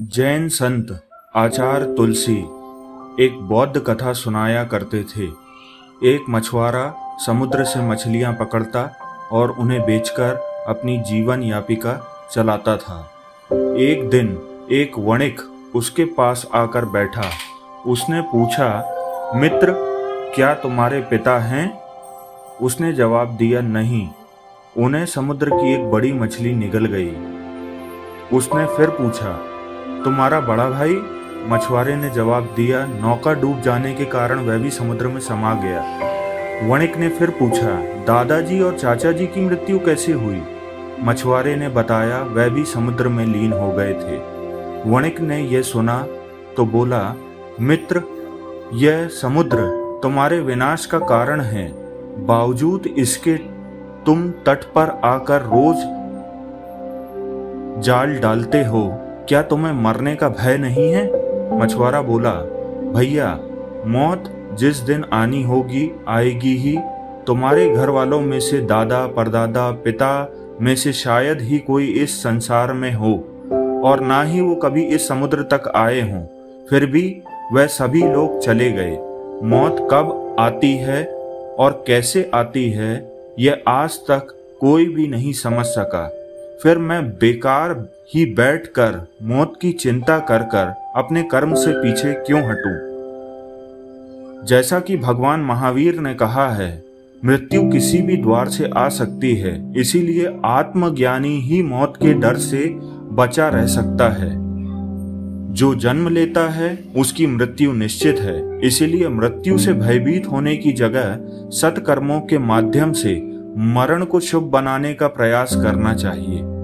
जैन संत आचार्य तुलसी एक बौद्ध कथा सुनाया करते थे। एक मछुआरा समुद्र से मछलियाँ पकड़ता और उन्हें बेचकर अपनी जीवन यापिका चलाता था। एक दिन एक वणिक उसके पास आकर बैठा। उसने पूछा, मित्र, क्या तुम्हारे पिता हैं? उसने जवाब दिया, नहीं। उन्हें समुद्र की एक बड़ी मछली निगल गई। उसने फिर पूछा तुम्हारा बड़ा भाई मछुआरे ने जवाब दिया, नौका डूब जाने के कारण वह भी समुद्र में समा गया। वणिक ने फिर पूछा, दादाजी और चाचा जी की मृत्यु कैसे हुई? मछुआरे ने बताया, वह भी समुद्र में लीन हो गए थे। वणिक ने यह सुना तो बोला, मित्र, यह समुद्र तुम्हारे विनाश का कारण है। बावजूद इसके तुम तट पर आकर रोज जाल डालते हो। क्या तुम्हें मरने का भय नहीं है? मछुआरा बोला, भैया, मौत जिस दिन आनी होगी, आएगी ही। तुम्हारे घर वालों में से दादा, परदादा, पिता में से शायद ही कोई इस संसार में हो, और ना ही वो कभी इस समुद्र तक आए हों। फिर भी वह सभी लोग चले गए। मौत कब आती है और कैसे आती है, यह आज तक कोई भी नहीं समझ सका। फिर मैं बेकार ही बैठकर, मौत की चिंता कर कर अपने कर्म से पीछे क्यों हटूं? जैसा कि भगवान महावीर ने कहा है, मृत्यु किसी भी द्वार से आ सकती है, इसीलिए आत्मज्ञानी ही मौत के डर से बचा रह सकता है जो जन्म लेता है, उसकी मृत्यु निश्चित है, इसीलिए मृत्यु से भयभीत होने की जगह सत्कर्मों के माध्यम से मरण को शुभ बनाने का प्रयास करना चाहिए।